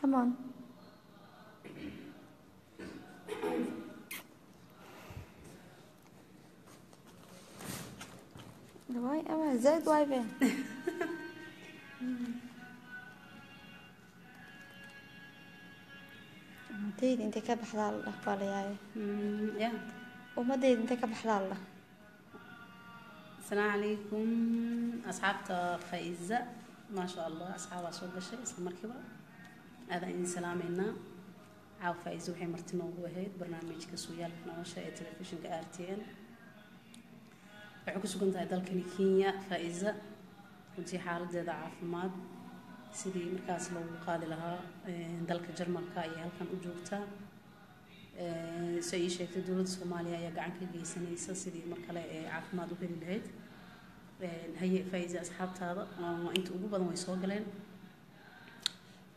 Come on. دواي أوي إزاي دواي بان مديد إنت كبحضر الله بالي يا. ومديد إنت كبحضر الله السلام عليكم. أصحاب فايزة. ما شاء الله. أصحاب أصول بشيء اسم مركبة aadaan idin salaameynaa caaw faiza waxay marti noogu ahayd barnaamijka sooyaalka nolosha ee telefishinka r t n waxay ku sugan tahay dalkani kenya faiza runtii xaaladeeda caafimaad sidii markaas loogu qaadi lahaa dalka jarmalka ayay halkan u joogtaa si ay ii sheegtay dowladda soomaaliya ayaa gacan ka geysanaysa sidii mar kale ee caafimaad u heli lahayd haye faiza asxaabtaada inta ugu badan way soo galeen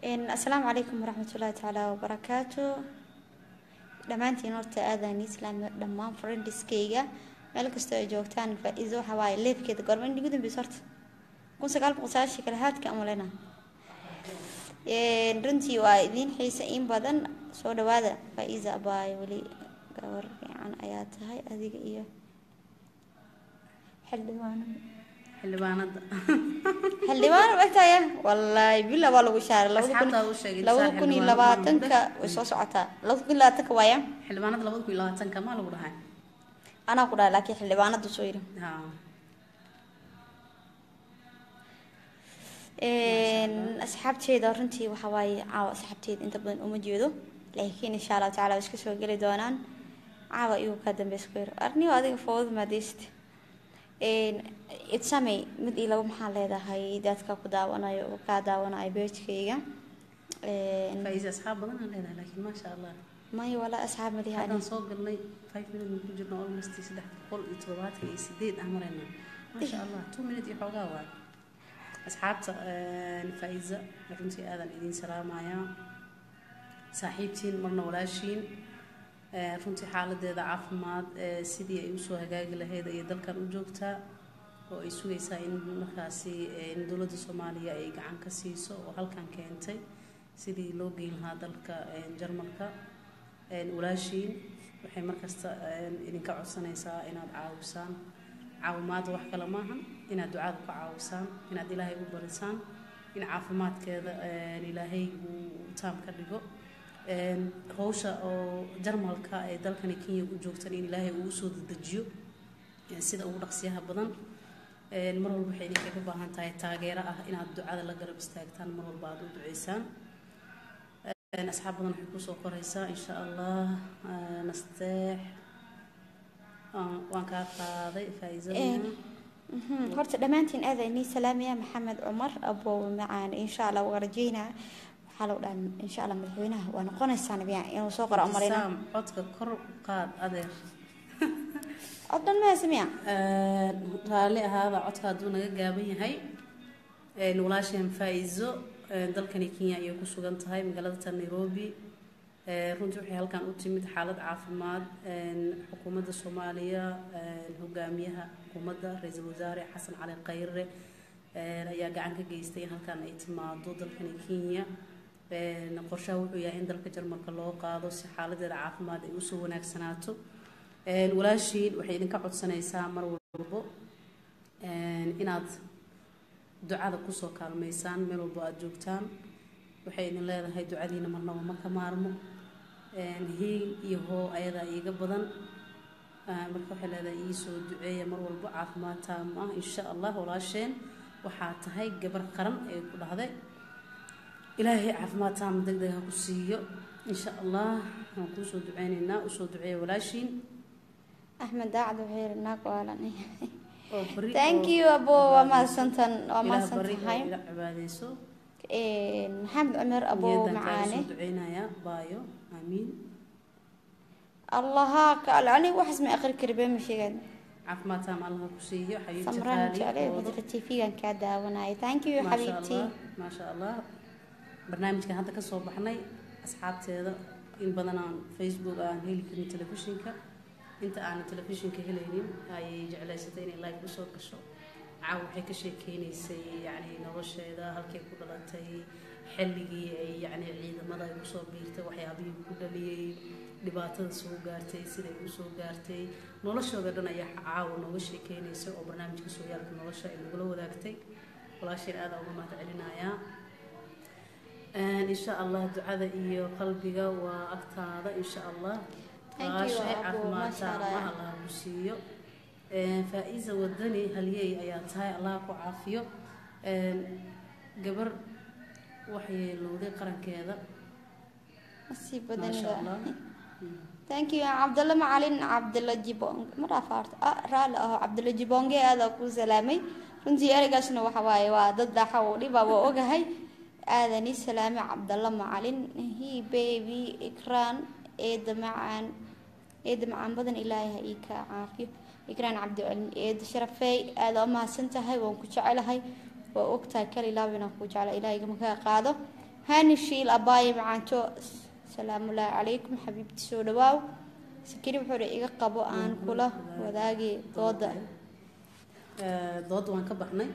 asalaamu calaykum waraxmatullaahi tacaala wabarakaatu dhammaantiin horta aadaan islaam dhammaan friendiskayga meel kastoo ay joogtaan waaye leefkeeda goorma in ugu dambeysa horta kun sagaal boqol sagaashii kale haadka amalena runtii waa idiin xiisa in badan. Soo dhawaada faa-iisa weli gabar fiican ayaa tahay adiga iyo xildhibaano xildhibaanada. Xildhibaano magtaya wallaahi bila waa lagu shaaray labada kun iyo labaatanka way soo socotaa. Labada kun iyo labaatanka waaya xildhibaanada labada kun iyo labaatanka maa lagu dhahay? Anaa ku dhahay laakiin xildhibaanadu soo yiri. Asxaabteeda runtii waxa waaye caawa asxaabteeda inta badan uma jeedo. Laakiin insha allahu tacala way iska soo geli doonaan. Caawa iyagu kaa dambeys ku yar. Arniyo adiga itsamey mid iyo laba maxaa leedahay dadka ku daawanayo oo kaa daawanayo beejkayga maya walaa asxaab madiha haddaan soo galnay five minute ku jirno almost saddex boqol iyo toddobaatan iyo sideed aan marayna maasha allah two minute iyo xoogaa waa asxaabta faiza runtii aadan idiin salaamayaa saaxiibtiin marna walaashiin runtii xaaladeeda caafimaad sidii ay u soo hagaagi lahayd ayay dalkan u joogtaa oo ay sugaysaa in markaasi in dowladda soomaaliya ay gacan ka siiso oo halkan keentay sidii loo geyn lahaa dalka jarmalka. Walaashiin waxay markasta idinka codsanaysaa inaad caawisaan. Caawimaada wax kale maahan inaad ducada ku caawisaan inaad ilaahay u barisaan in caafimaadkeeda ilaahay uu taam ka dhigo howsha oo jarmalka ee dalkani kenya u joogtan in ilaahay uu u soo dedejiyo sida ugu dhaqsiyaha badan. Mar walba waxay idinkaga baahan tahay taageero ah inaad ducada la garab istaagtaan mar walba aada u duceysaan. Asxaab badan waxay ku soo koraysaa insha allah nasteex. Waan kaa qaaday faa'iizada horta dhammaantiin aada salaamaya maxamed cumar aboowe macaan insha allah waa rajeynaa waxaa insha allah madaxweynaha waa noqonaysaa nabiya inuu soo qoro umaleyna Saam, codka kor qaad adeer. Cod dhan mahaysa miya? Raalli ahaada codka hadduu naga gaaban yahay walaasheen faa'iizo dalkani kenya ayay ku sugan tahay magaalada nairobi. Runtii waxay halkan u timid xaalad caafimaad xukuumadda soomaaliya hogaamiyaha xukuumadda ra'iisul wasaare xasan cali khayre ayaa gacan ka geystay in halkan ay timaado dalkani kenya qorshaha wuxuu yahay in dalka jarmalka loo qaado si xaaladeeda caafimaad ay u soo wanaagsanaato walaashiin waxay idinka codsanaysaa mar walbo. Inaad ducada ku soo kaalmaysaan meel walbo aada joogtaan waxay idin leedahay ducadiina marnaba ma ka maarmo. Hiil iyo hoo ayadaa iiga badan. Marka waxay leedahay iisoo duceeya mar walbo caafimaad taam ah insha allah walaasheen. Waxaa tahay gabar qaran ee ku dhahday ilaahay caafimaad taam degdeg ha ku siiyo insha allah waan kuusoo duceyneynaa u soo duceeya walaashiin. Axmed daacad yiri naag waalan thank you abo waa mahadsantan waa ilaah mahadsan bari oo tahay ila cibaadeyso maxamed cumar abo macaane. duceynaya baayo aamiin allaha kaale aniga waxaas ma aqri kari been ma sheegaan caafimaad taam allah ku siiyo xabiibti oodo bajra tv-gan kaa daawanaya thank you xabiibti maasha allah barnaamijkan hadda ka soo baxnay asxaabteeda in badan aan facebook aan heli karin telefishinka. Inta aanan telefishinka helaynin ayay jeclaysatay inay live u soo gasho. Caaw waxay ka sheekeynaysay yacni nolosheeda halkay ku dhalatay xilligii ay yacni ciidamada ay ku soo biirtay waxyaabihii ku dhaliyey dhibaatada soo gaartay siday u soo gaartay. Noloshooda dhan ayaa caawa nooga sheekeynaysa oo barnaamijka sooyaalka nolosha ay nagula wadaagtay. Walaasheen aada uga mahad celinayaa insha allah ducada iyo qalbiga waa agtaada insha allah Thank you, walaashay Abu. caafimaad Masha Allah. allah ku siiyo. Faa-iisa wadani halyey ayaa tahay allah ku caafiyo. Gabar waxyeelowday qarankeeda. Allah. Thank you. Cabdalla macalin cabdalla jibong. Ma dhaafaarta ah raalli aho cabdalla jibonge aada ku salaamay. Runtii ereygaasna waxa waaye waa dad dhaxa oo dhiba waa ogahay aadani salaamay cabdalla macalin. Baby ikraan eeda macaan eeda macaan badan ilaahay ha ii ka caafiyo. Ikraan cabdicalin eeda sharafey aada u mahadsan tahay waan ku jecelahay. Waa ogtahay kal ilaaba inaan ku jecla ilaahay igama kaa qaado. Hani shiil abaaye macaanto salaamullaahi calaykum xabiibti soo dhawaaw sakiri wuxuu dhi iga qabo aan kula wadaagi dooda. Dooda waan ka baxnay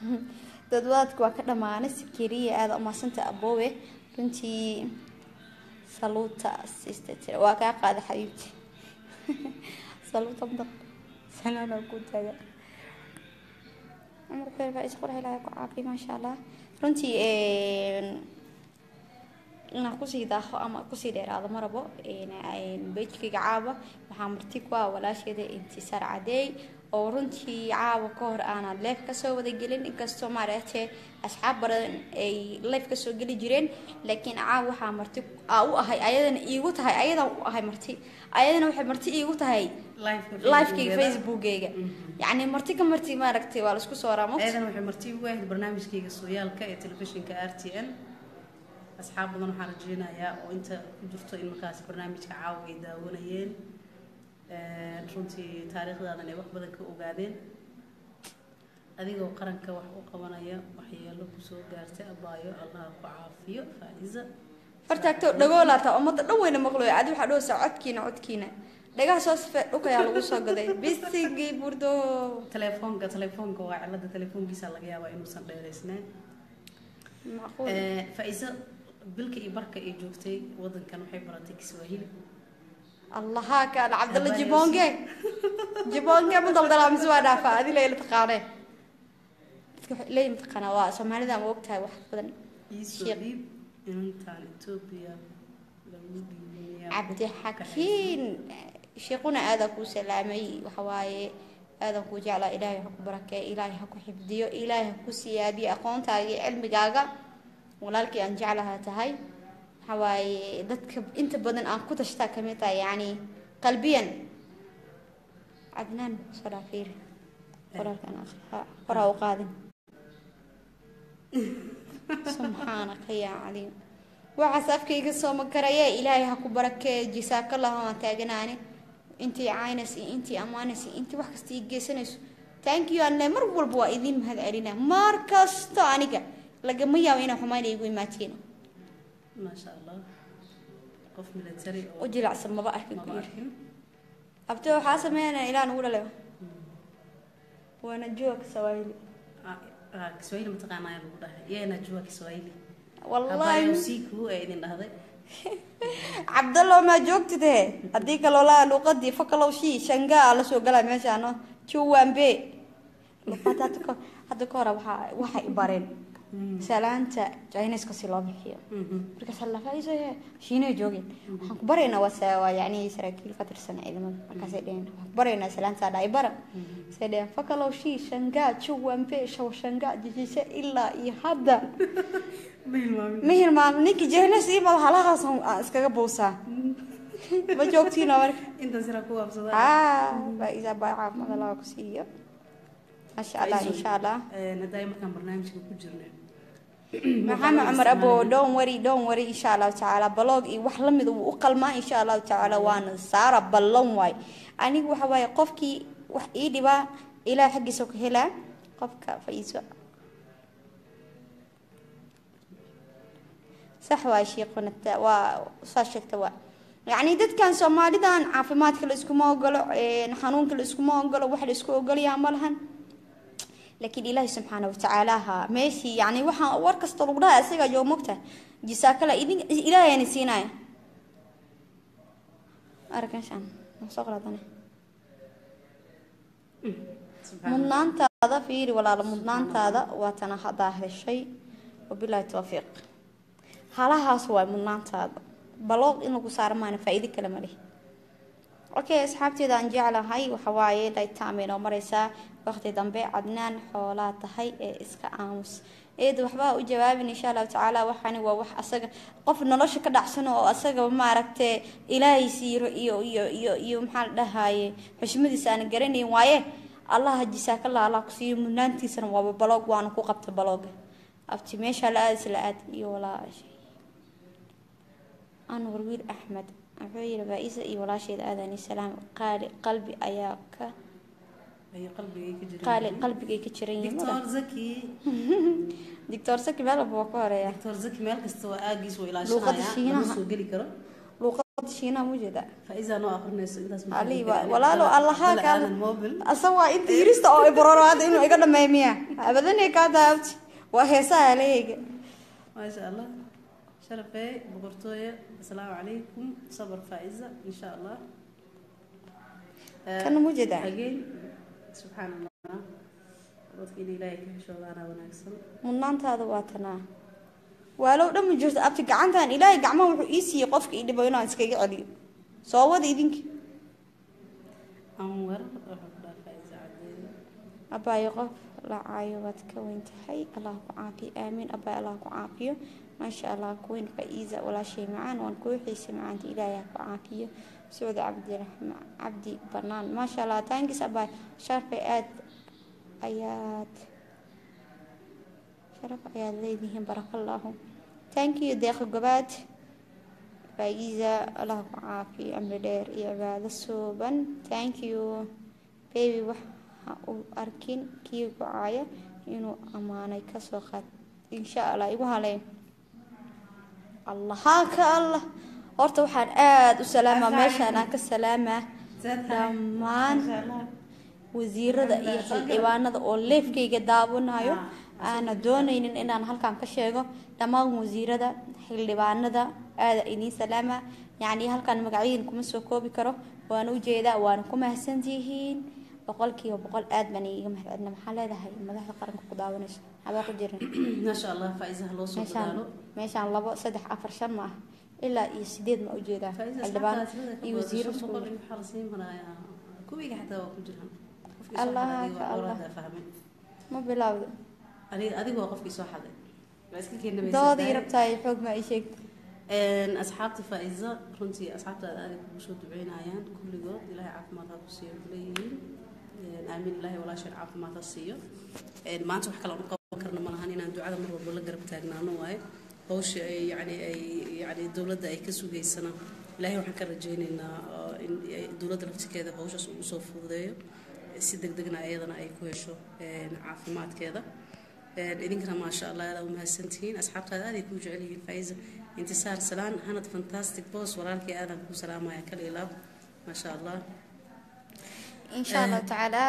dadwadaadka waa ka dhammaanay sakiriya aada u mahadsanta aboowe. Runtii saluuta siista tira waa kaa qaada xabiibti. Saluuta mudaq salaana ku taaga cumar khayr faa isqor ilaahay ku caafiyo maasha allah. Runtii inaan ku sii daaho ama ku sii dheeraado ma rabo bejkayga caawa waxaa marti ku ah walaasheeda intisaar cadeey oo runtii caawa ka hor aanan leef ka soo wada gelin inkastoo maaragtee asxaab badan ay leef ka soo geli jireen laakiin caawa waxaa marti u ahay ayadana iigu tahay ayadan u ahay marti ayadana waxay marti iigu tahay livekayga facebookgayga yacni marti ka marti maaragtay waa la isku soo raamo ayadan waxay marti ugu ahayd barnaamijkayga sooyaalka ee telefishinka r t n asxaab badan waxaan rajeynayaa oo inta ku jirto in markaasi barnaamijka caawa ay daawanayeen runtii taariikhdaadan ay wax badan ka ogaadeen. Adigoo qaranka wax u qabanaya waxyeelo ku soo gaartay abaayo allah ku caafiyo faa-iza fartaagto dhagoolaata ummadda dhan weyna maqlooya. Adi waxaa dhowsaa codkiina codkiina. Dhagaha soo sifee dhukayaa lagu soo gaday bisigii burdo. Telefoonka telefoonka waa cilada telefoonkiisa laga yaabaa inuusan dheeraysnayn macquul. Faa-iza bilka iyo barka ay joogtay wadankan waxay baratay kiswaahili allahaa kaan cabdalla jibonge. Jibonge ma daldalaa mise waa dhaafa adi layla taqaanee? Dadka waxay leeyihiin mataqaanaa waa soomaalida ma ogtahay wax badan? Inantaan etoobiya lagu dhiibinayaa cabdixakiin sheekuna aadaa kuu salaamay waxawaaye aadan kuu jeclaa ilaahay ha ku barakeeyo ilaahay ha ku xifdiyo ilaahay ha ku siyaadiyo aqoontaaga iyo cilmigaaga walaalkii aan jeclaha tahay. Waxawaaye dadka inta badan aan ku tashtaa ka mid tahay yacni qalbiyan. Cadnaan soo dhaafiiri qoraalkan qoraa u qaadin. Subxaanaka yaa caliim. Waxaas afkayga soo makaraya ilaahay ha ku barakeeyo jisaakallahu aan intii caynaysa iyo intii ammaanaysa iyo intii wax kasta ii geysanayso thank you anle mar walba waa idiin mahad celina mar kasto aniga lagama yaabo inaa xumayna igu imaatiin maasha allah qof military u oo jilacsan maba arkin ku yiri waxaa sameynaya ilaa nugu dhale waana joog sawahili Ah, ah, kiswahili mataqaanaa lagu dhahay. Yeena jua kiswahili? Wallahi. Habayo siku ee idin dhahday. Cabdallow maa joogtide? Haddii kalolaa luuqadii fakalow shii shangaa la soo galaa meeshaano juwambe luuqada hadda ka- hadda ka hore waxaa waxay bareen salaanta jiniska si loo bixiyo markaas lafaiso shiinay joogeen waxaan ku baraynaa waa sa- waa yacni saraakiil ka tirsan ciidamada markaasay dheheen waxaan ku baraynaa salaanta dhaa bara say dheheen fakalow shii shangaa juwambe shaw shangaa jijise ilaa iyo hadda ma hilmaamin ma hilmaamo ninkii jehnas iima halahaas aan iskaga buusaa ma joogtiina marka intaas yaraa ku waabsadaa haa faa-iisa baa caafimaad allah ku siiyo maasha allah insha allah maxamed cumar? Abo dhown wari dhown wari insha allahu tacaala balog iyo wax la mid wuu u qalmaa insha allahu tacaala waana saara ballan waay. Anigu waxa waaye qofkii wax ii dhibaa ilaah xaggiisa ka helaa qofka faiiso sax waay sheekuna waa saa sheegta waa yacni dadkan soomaalidan caafimaadka la iskuma ogolo xanuunka la iskuma ogolo wax la isku ogolayaa ma lahan laakiin ilaahi subxaana watacaalaha meeshii yani waxaa war kasta lagu dhaha isaga yoo mogta jisaakala idin ilaahayani siinaya mudnaantaada fiiri walaalo mudnaantaada waa tana haddaa heshay wabilaahi tawfiiq. Halahaas waay mudnaantaada. Baloog in lagu saaro maana faa-iido kale ma leh okay asxaabteeda aan jeclahay waxawaaye daytime inoo mareysaa waqti dambe cadnaan xoolaa tahay ee iska aamus. Eeda waxbaa u jawaabin insha allahu tacaala waxaani waa wax asaga qof nolosha ka dhacsano oo asaga maaragte ilaahay siiro iyo iyo iyo iyo maxaa la dhahaye xushmadiisa aan garanayn waaye allaha jisaakala allah ku siiyo mudnaantiisana waaba baloog waana ku qabta balooga. Abti meesha la aadis la aad iyo walaashay. Anwar wiil axmed wuxuu yiri faa-isa iyo walaasheeda aadani salaam qaali qalbi ayaa ka qaali qalbigay ka jiran yihiin doctor zaki meel walba waa ka horreeya Luuqada Shiinaha. lama soo geli karo. Luuqada shiinaha mu jeeda. Faiza noo aqrinayso intaas ma Ali, sheegi wa- karin. walaalo, Dala- allaha dala ka- aadan mobil. Asa waa inta yirista oo ibroroada inuu iga dhameeyo miya abadanay kaa daabti waa heesaha aleyga maasha allah sharafey boqortooye asalaamu calaykum sabar faiza insha allah kana mu jeeda again subxaan allah dadka in ilaahay ka heshoodaana wanaagsan mudnaantaada waa tanaa waalow dhan ma jirto abti gacantan ilaahay gacmaha wuxuu ii siiyey qofka ii dhibo inaan iskaga celiyo soo wada idinki anwar abaayo qof la caayo waad ka weyn tahay allah ku caafiyo aamiin abaay allah ku caafiyo maasha allah kuweyn faa-iisa walaashay macaan waan kuu xiisay macaanta ilaahay ha ku caafiyo. Sacuud cabdiraxmaan cabdi banaan maasha allah taankiis abaay sharfay aad ayaad sharaf ayaad leedihiin barakallahu. Thank you deeqa gobaad. Faa-iisa allah ku caafiyo amri dheer iyo cibaado suuban. Thank you. Baby wax ha u arkin kii gocaaya inuu ammaanay ka soo qaad. Insha allah igu halay allahaa ka allah. Horta waxaan aada u salaamaa meeshaan aan ka salaamaa dhammaan wasiirada iyo xildhibaanada oo leefkayga daawanayo aana doonaynin inaan halkan ka sheego. Dhammaan wasiirada xildhibaanada aada idiin salaama. Yacni halkan magacyiin kuma soo koobi karo. Waana u jeedaa waana ku mahadsantihiin boqolkiiba boqol aad baan iiga mahadcelina maxaa leedahay madaxda qaranka ku daawanayso habaa ku jirin maasha allah faiza ha loo soo dadaalo meeshaan labo saddex afar shan ma ah ilaa iyo sideed ma ujeedaa xildhibaan iyo wasiiro isku kuwiga xataa waa ku jiraan qofkii soo xaday fahmay ma bilaawdo adiga waa qofkii soo xaday doodii rabtaa iyo xoog ma ay sheegto asxaabta faa-iza runtii asxaabtaada aada kugu soo duceynayaan kulligood ilaahay caafimaad ha ku siiyo kuleeyihiin aamin ilaahay walaasheen caafimaad siiyo. Maanta wax kale aan u qaban karna ma lahan inaan ducada mar walba la garab taagnaano waaye. Hawsha ay yani ay yani dowladda ay ka sugaysana. Ilaahay waxaan ka rajaynaynaa in dowladda laftirkeeda hawshaas uu u soo fududeeyo. Si deg degna ayadana ay ku hesho caafimaadkeeda. Idinkana maasha allah aada u asxaabtaada aaday kuu jecel yihiin faiza. Intisaar salaan hanad fantastic boss walaalkii aadan kuu salaamaya kala ilaab maasha allah insha allahu tacaala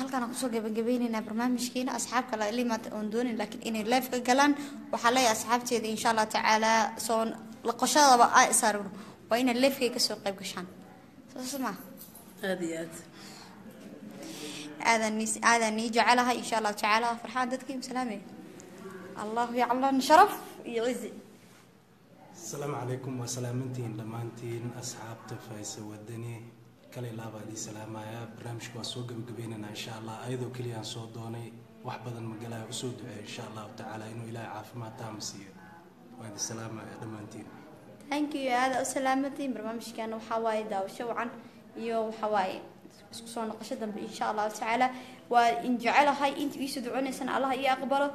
halkaan aan ku soo gabagabeyneynaa barnaamijkeena asxaab kale limaad oon doonin laakiin inay live ka galaan waxaa leeyahay asxaabteeda insha allah tacaala soo laqoshadaba aa isaaruro waa inay live-kay ka soo qayb gashaan. Saas ma aada iyo aad. Aadan nii aadan nii jecelahay insha allahu tacaala farxaan dadkii salaame? Allahu yaclan sharaf iyo cizi asalaamu calaykum waa salaamantihiin dhammaantiin asxaabta faysa wadani kale ilaa baa idii salaamayaa barnaamijka waa soo gebagabaynaynaa insha allah. Ayadoo keliyaan soo doonay wax badan magalaya u soo duceeyo insha allahu tacaala inuu ilaahay caafimaad taama siiyo. Waa idin salaamaya dhammaantiin. Thank you aada u salaamadin barnaamijkan waxaa waaye daawasho wacan iyo waxaa waaye isku soo noqosho dambe insha allahu tacaala. Waa in jecelahay inta iisoo duconaysana allah ii aqbalo.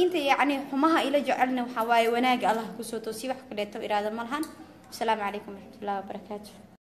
Inta yacni xumaha ila jecelna waxaa waaye wanaaga allah ku soo toosiyo wax kaleeto iraada ma lahan asalaamu calaykum waraxmatullahi wabarakaatu